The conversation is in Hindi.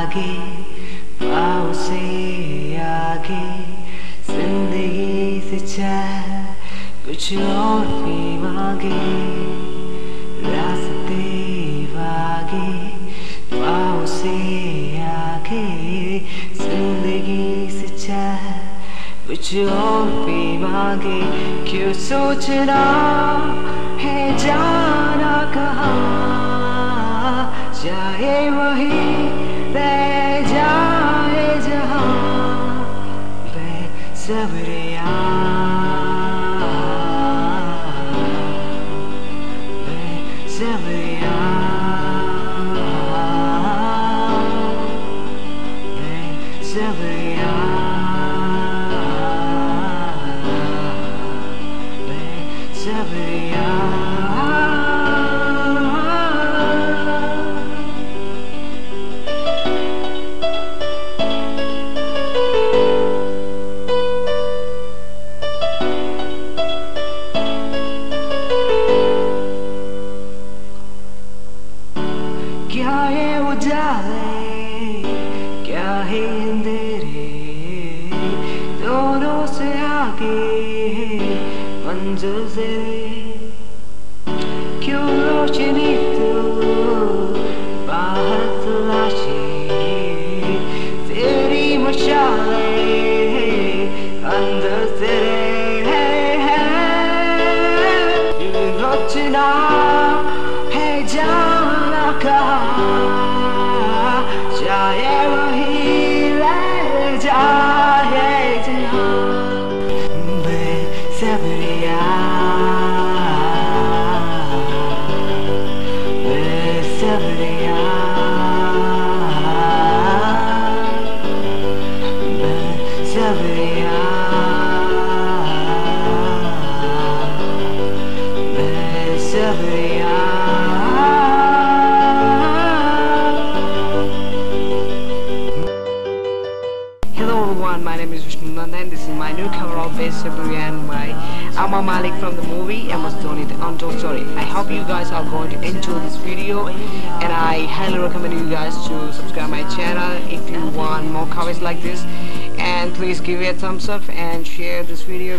आगे, पाँव से आगे, ज़िंदगी से चाह कुछ और भी मांगे, रास्ते वागे, पाँव से आगे, ज़िंदगी से चाह कुछ और भी मांगे। क्यों सोचना है जाना कहाँ जाए वही जाए जहाँ बह बेसब्रिया है उजाले क्या है अंधेरे? दोनों से आगे है मंजिल से क्यों रोशनी तू बाहर तलाशी? तेरी मशाले everyone, my name is Vishnu Nandan. This is my new cover of Best and by Amma Malik from the movie MS Dhoni The Untold Story. I hope you guys are going to enjoy this video and I highly recommend you guys to subscribe my channel if you want more covers like this and please give it a thumbs up and share this video.